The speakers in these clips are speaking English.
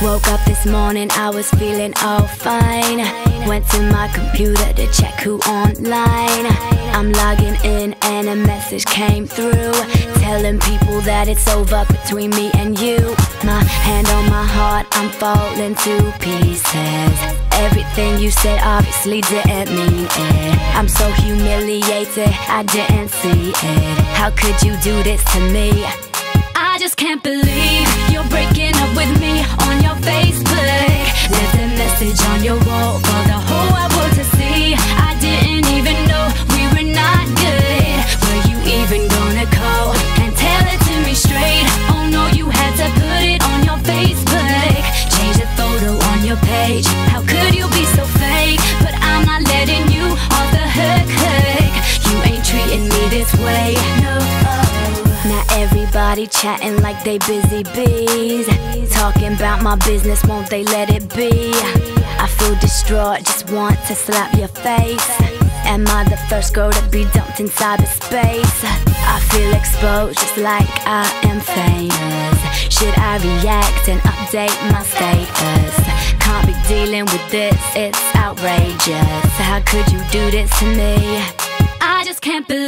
Woke up this morning, I was feeling all fine. Went to my computer to check who online. I'm logging in and a message came through telling people that it's over between me and you. My hand on my heart, I'm falling to pieces. Everything you said obviously didn't mean it. I'm so humiliated, I didn't see it. How could you do this to me? I just can't believe everybody chatting like they busy bees. Talking about my business, won't they let it be? I feel distraught, just want to slap your face. Am I the first girl to be dumped in cyberspace? I feel exposed, just like I am famous. Should I react and update my status? Can't be dealing with this, it's outrageous. How could you do this to me? I just can't believe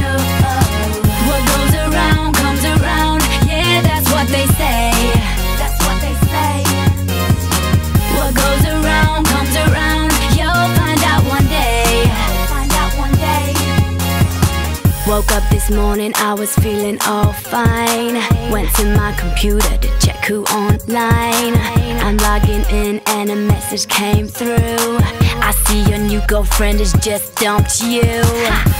Woke up this morning, I was feeling all fine. Went to my computer to check who online. I'm logging in and a message came through. I see your new girlfriend has just dumped you.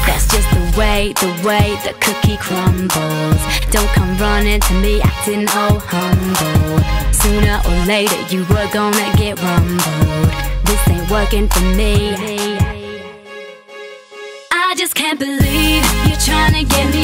That's just the way, the way the cookie crumbles. Don't come running to me acting all humble. Sooner or later, you were gonna get rumbled. This ain't working for me. I just can't believe trying to get me